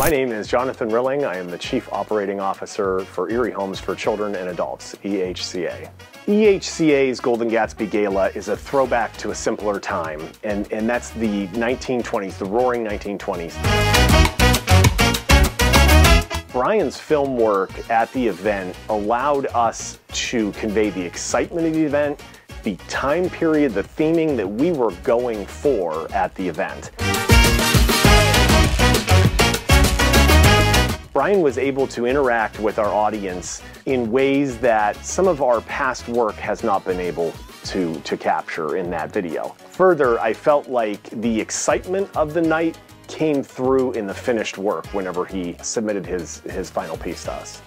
My name is Jonathan Rilling. I am the Chief Operating Officer for Erie Homes for Children and Adults, EHCA. EHCA's Golden Gatsby Gala is a throwback to a simpler time, and, and that's the 1920s, the roaring 1920s. Brian's film work at the event allowed us to convey the excitement of the event, the time period, the theming that we were going for at the event. Brian was able to interact with our audience in ways that some of our past work has not been able to, to capture in that video. Further, I felt like the excitement of the night came through in the finished work whenever he submitted his, his final piece to us.